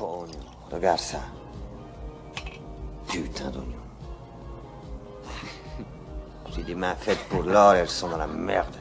Cogne, regarde ça. Putain d'oignon. J'ai des mains faites pour l'or et elles sont dans la merde.